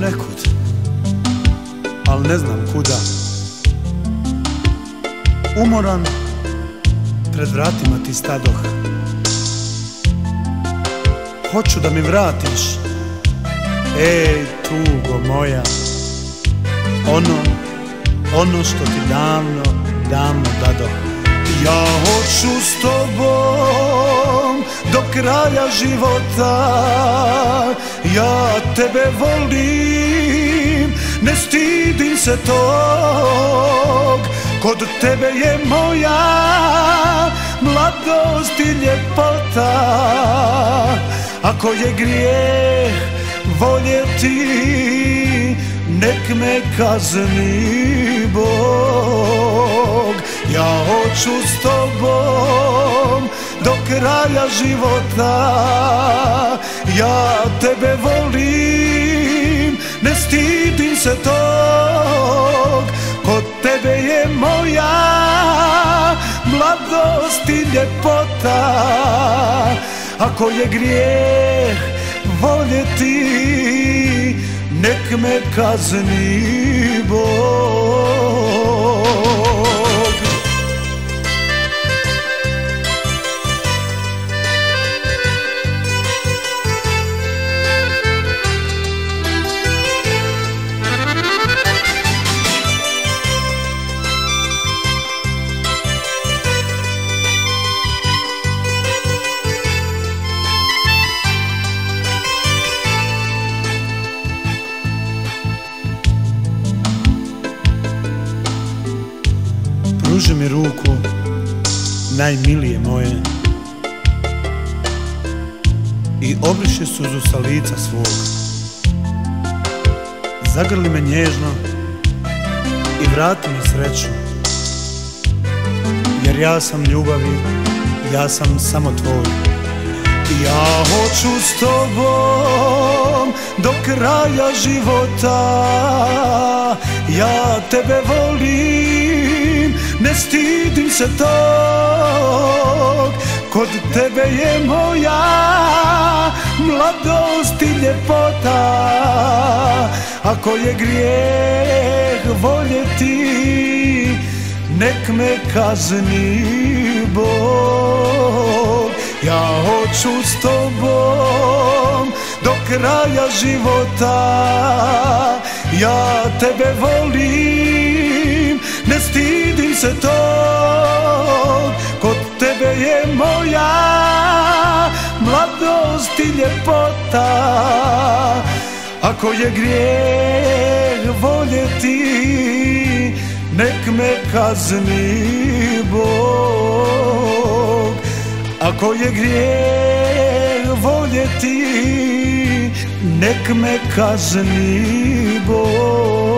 nekud, al ne znam kuda. Umoran, pred vratima ti stadoh. Hoću da mi vratiš, ej tugo moja. Ono, ono što ti davno, davno dadoh. Ja hoću s tobom do kraja života Ja tebe volim, ne stidim se tog. Kod tebe je moja mladost i ljepota. Ako je grijeh voljeti, nek me kazni Bog. Ja hoću s tobom do kraja života. Ja tebe volim, ne stidim se tog. Kod tebe je moja mladost i ljepota. Ako je grijeh voljeti, nek me kazni Bog Pruži mi ruku, najmilije moje. I obriši suzu sa lica svog. Zagrli me nježno i vrati mi sreću. Jer ja sam ljubavi, ja sam samo tvoj. Ja hoću s tobom do kraja života. Ja tebe volim, ne stidim se tog. Kod tebe je moja mladost i ljepota. Ako je grijeh voljeti, nek me kazni Bog. Ja hoću s tobom kraja života. Ja tebe volim, ne stidim se tog Kod tebe je moja mladost i ljepota. Ako je grijeh voljeti, nek me kazni Bog. Ako je grijeh voljeti, nek me kazni Bog